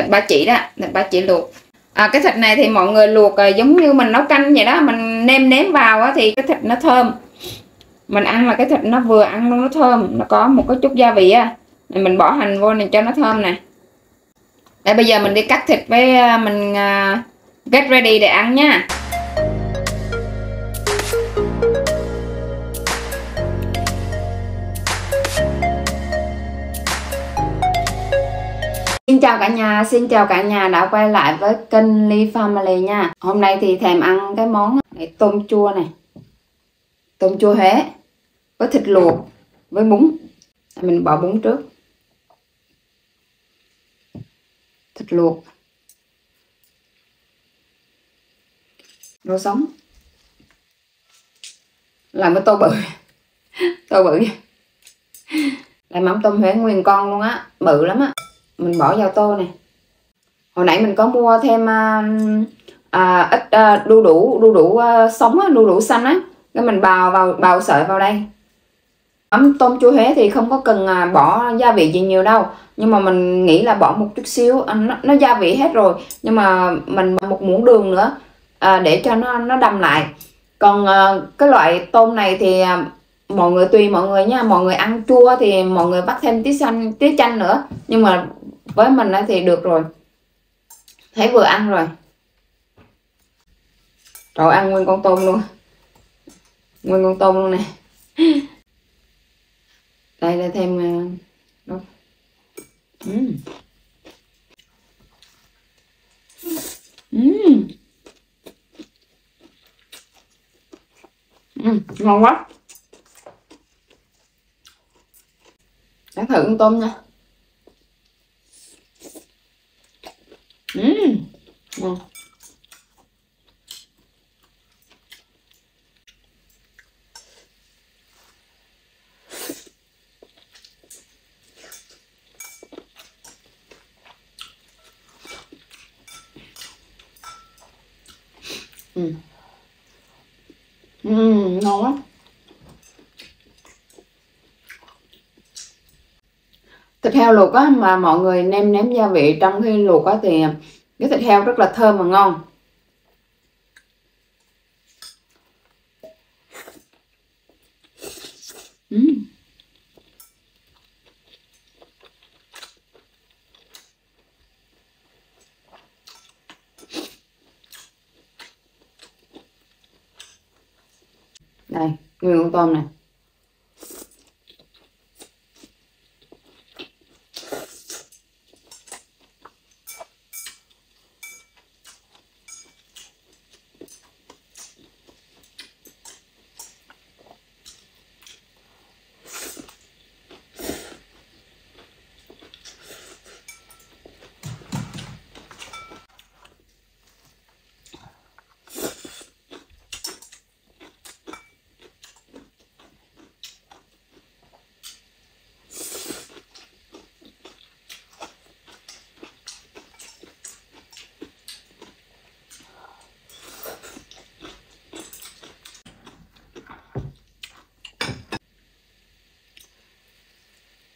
thịt ba chỉ đó thịt ba chỉ luộc. À, cái thịt này thì mọi người luộc à, giống như mình nấu canh vậy đó mình nêm nếm vào á, thì cái thịt nó thơm. Mình ăn là cái thịt nó vừa ăn luôn nó thơm nó có một cái chút gia vị á. Này mình bỏ hành vô này cho nó thơm nè. Đây bây giờ mình đi cắt thịt với à, mình uh, get ready để ăn nha. Xin chào cả nhà, xin chào cả nhà đã quay lại với kênh Ly Family nha. Hôm nay thì thèm ăn cái món này, tôm chua này. Tôm chua Huế với thịt luộc với bún. Mình bỏ bún trước. Thịt luộc. Rau sống. Làm cái tô bự. Tô bự. Làm mắm tôm Huế nguyên con luôn á Bự lắm á mình bỏ vào tô này hồi nãy mình có mua thêm à, à, ít à, đu đủ đu đủ à, sống á, đu đủ xanh á. Cái mình bào vào bào sợi vào đây. Mắm tôm chua Huế thì không có cần à, bỏ gia vị gì nhiều đâu. Nhưng mà mình nghĩ là bỏ một chút xíu à, nó, nó gia vị hết rồi. Nhưng mà mình một muỗng đường nữa à, để cho nó nó đầm lại. Còn à, cái loại tôm này thì à, mọi người tùy mọi người nha. Mọi người ăn chua thì mọi người bắt thêm tí xanh tí chanh nữa. Nhưng mà với mình thì được rồi. Thấy vừa ăn rồi. Rồi ăn nguyên con tôm luôn. Nguyên con tôm luôn nè. Đây là thêm uhm. Uhm. Uhm, ngon quá thử con tôm nha uhm. ngon. Ừ. Ừ, ngon quá. Thịt heo luộc á, mà mọi người nêm nếm gia vị trong khi luộc á thì cái thịt heo rất là thơm và ngon uhm. đây, nguyên con tôm này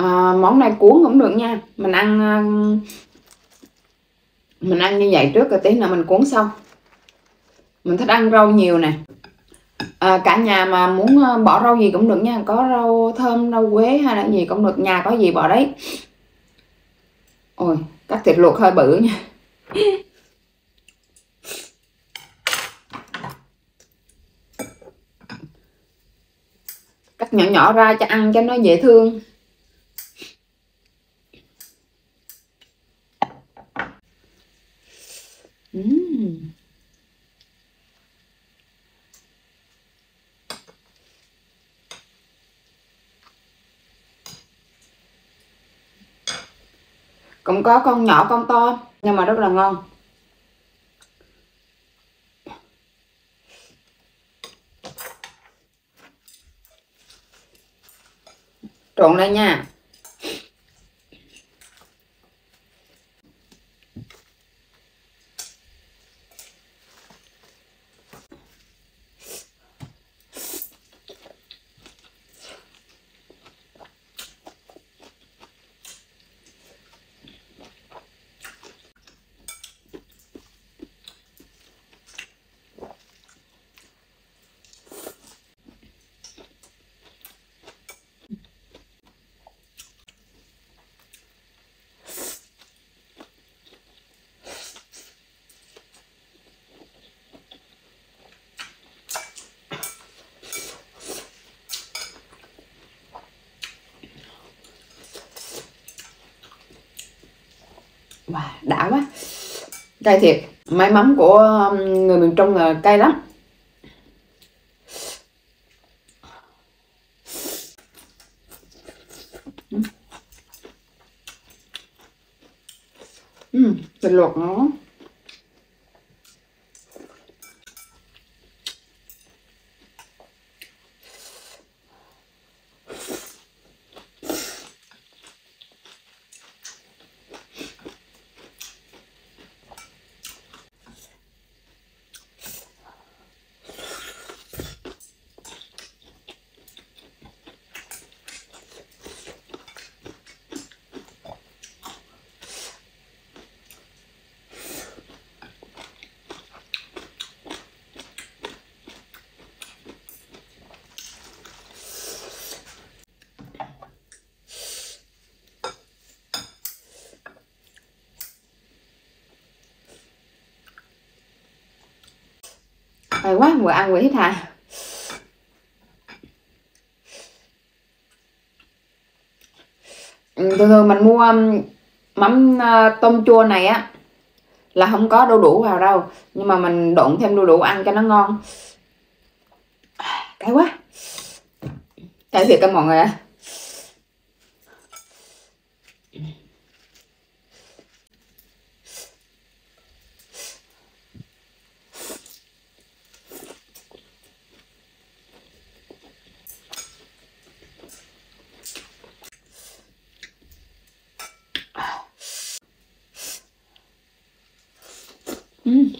à, món này cuốn cũng được nha. Mình ăn ờ, mình ăn như vậy trước rồi tí nữa mình cuốn xong. Mình thích ăn rau nhiều nè. À, cả nhà mà muốn ờ, bỏ rau gì cũng được nha. Có rau thơm rau quế hay là gì cũng được. Nhà có gì bỏ đấy. Ôi cắt thịt luộc hơi bự nha. Cắt nhỏ nhỏ ra cho ăn cho nó dễ thương Uhm. Cũng có con nhỏ con to nhưng mà rất là ngon. Trộn lên nha. Wow, đã quá. Cay thiệt. May mắm của um, người miền trung là cay lắm. Ừ, ừ thịt luộc nó Hay quá, vừa ăn vừa hít hà. Ừ, thường thường mình mua mắm ờ, tôm chua này á là không có đu đủ vào đâu. Nhưng mà mình độn thêm đu đủ ăn cho nó ngon. Cay quá. Cay thiệt các mọi người ạ. Mm.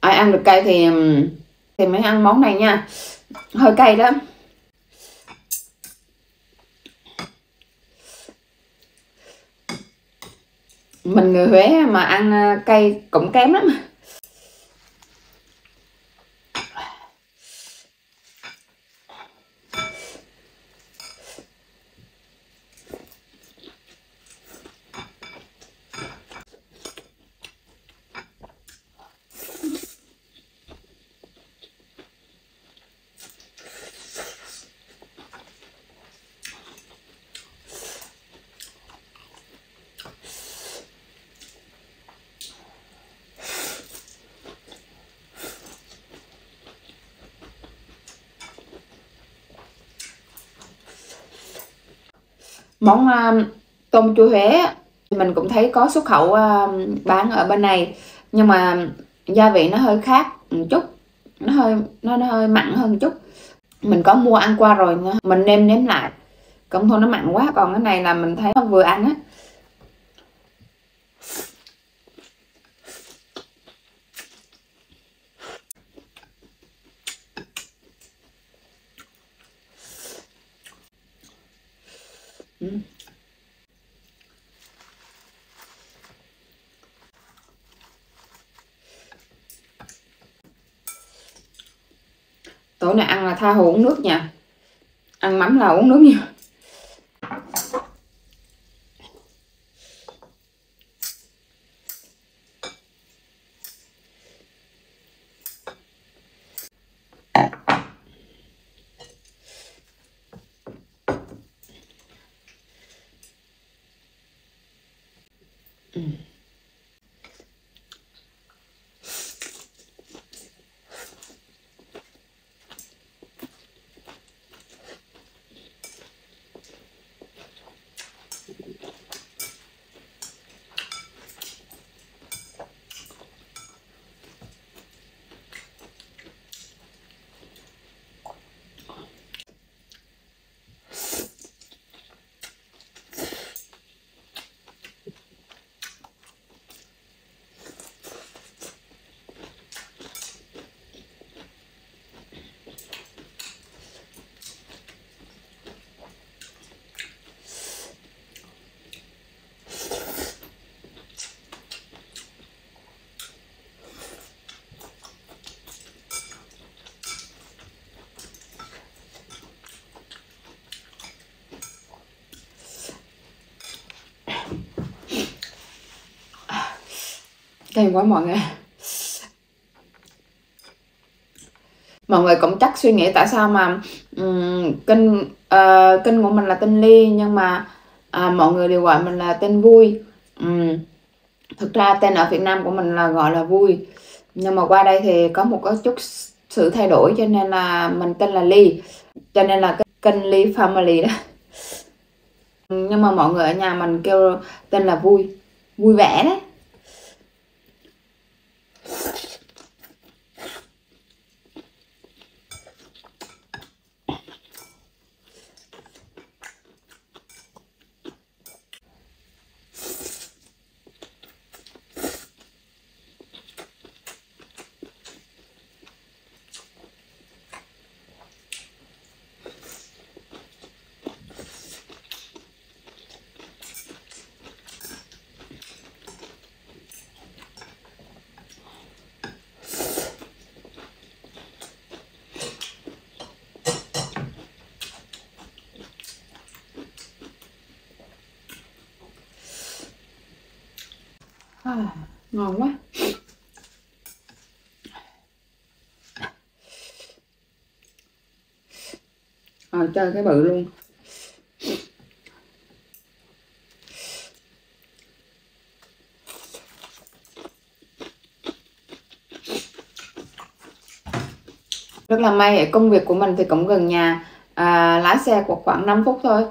Ai ăn được cay thì thì mới ăn món này nha. Hơi cay đó. Mình người Huế mà ăn ờ, cay cũng kém lắm. Món uh, tôm chua Huế mình cũng thấy có xuất khẩu uh, bán ở bên này. Nhưng mà gia vị nó hơi khác một chút nó hơi nó, nó hơi mặn hơn một chút. Mình có mua ăn qua rồi nha mình nêm nếm lại. Cũng thôi nó mặn quá còn cái này là mình thấy nó vừa ăn á. Tối nay ăn là tha hồ uống nước nha ăn mắm là uống nước nha. Thèm quá mọi người. Mọi người cũng chắc suy nghĩ tại sao mà um, kênh uh, kênh của mình là tên ly nhưng mà uh, mọi người đều gọi mình là tên vui. Um, thực ra tên ở Việt Nam của mình là gọi là vui. Nhưng mà qua đây thì có một có chút sự thay đổi cho nên là mình tên là ly. Cho nên là cái kênh ly family đó. Nhưng mà mọi người ở nhà mình kêu tên là vui. Vui vẻ đấy. À, ngon quá. À, chơi cái bự luôn. Rất là may công việc của mình thì cũng gần nhà. À, lái xe của khoảng 5 phút thôi.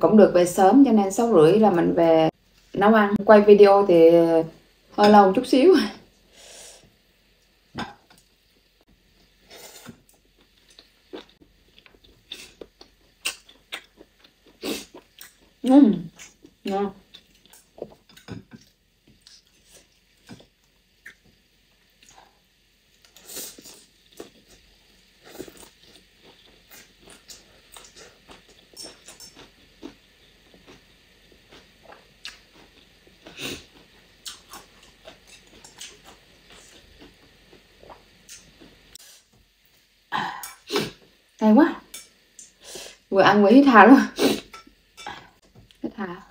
Cũng được về sớm cho nên sáu rưỡi là mình về nấu ăn. Quay video thì hơi lâu chút xíu Uhm, ngon hay quá. Vừa ăn vừa hít hà luôn hít hà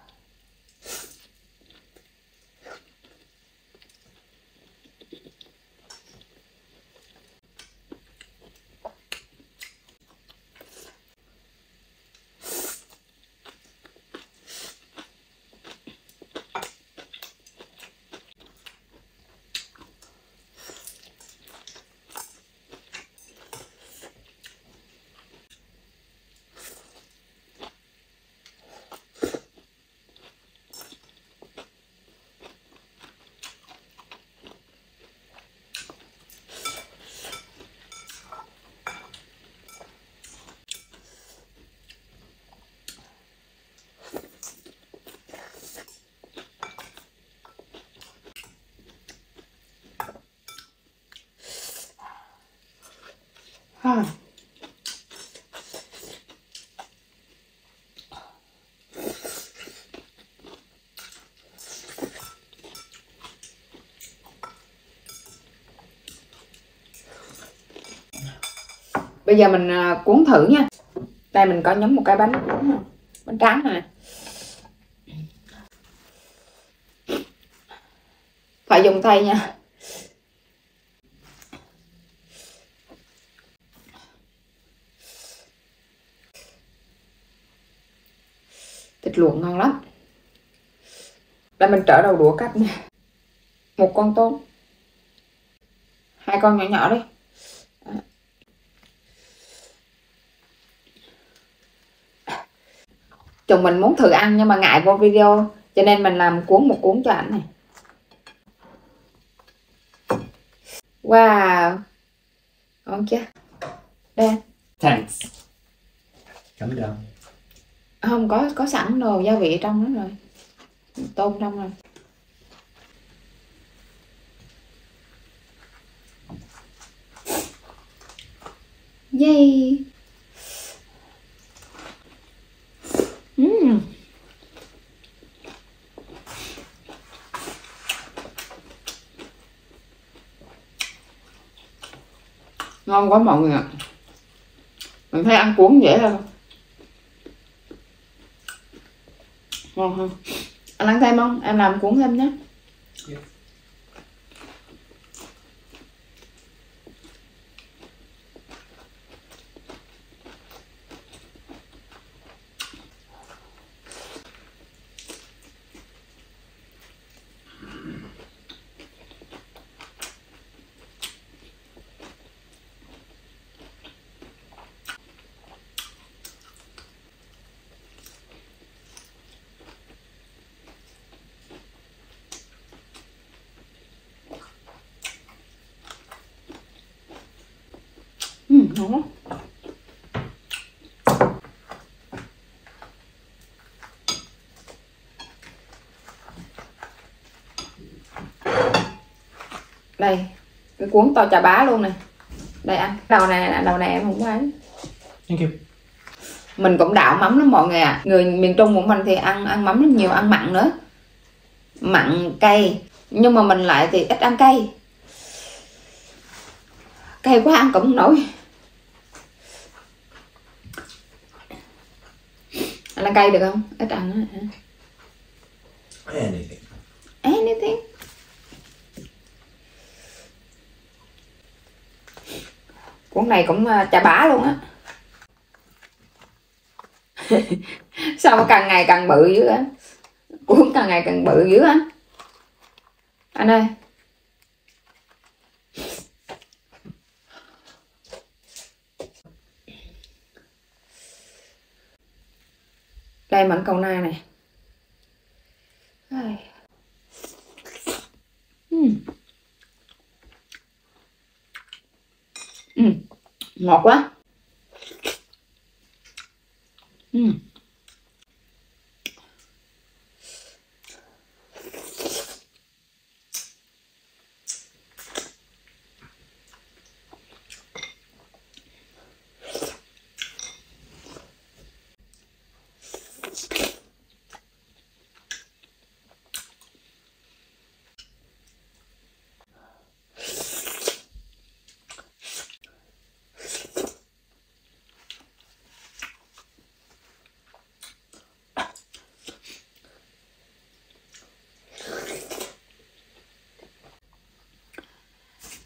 à. bây giờ mình à, cuốn thử nha. Đây, mình có nhúng một cái bánh bánh tráng này phải dùng tay nha. Thịt luộc ngon lắm. Đây mình trở đầu đũa cắt nè một con tôm. Hai con nhỏ nhỏ đi. Chồng mình muốn thử ăn nhưng mà ngại vô video, cho nên mình làm cuốn một cuốn cho ảnh này. Wow. Ngon chưa? Đây. Thanks. Cảm ơn không, có có sẵn đồ gia vị trong đó rồi. Tôm trong rồi. Yay. Mm. ngon quá mọi người ạ. Mình thấy ăn cuốn dễ hơn. Ngon hơn. Anh ăn thêm không? Em làm cuốn thêm nhé. Yeah. Quá đây cái cuốn to chà bá luôn nè đây anh. Đầu này đầu này em không có ấy Thank you. mình cũng đạo mắm lắm mọi người ạ. Người miền trung của mình thì ăn ăn mắm rất nhiều ăn mặn nữa. Mặn cay. Nhưng mà mình lại thì ít ăn cay. Cay quá ăn cũng không nổi anh ăn cay được không? Ít ăn á hả? Anything. anything? Cuốn này cũng à, chà bá luôn á. Sao mà càng ngày càng bự dữ á cuốn càng ngày càng bự dữ á anh ơi đây mảnh cầu na này Ai. Ừm. Hmm. Hmm, ngọt quá Ừm.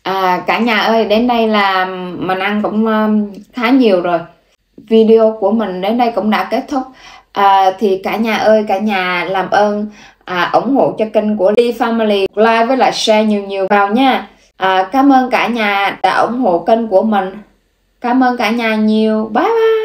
À, cả nhà ơi, đến đây là mình ăn cũng ờ, khá nhiều rồi. Video của mình đến đây cũng đã kết thúc. À, thì cả nhà ơi, cả nhà làm ơn à, ủng hộ cho kênh của Đi Family, like với lại share nhiều nhiều vào nha. À, cảm ơn cả nhà đã ủng hộ kênh của mình. Cảm ơn cả nhà nhiều. Bye bye.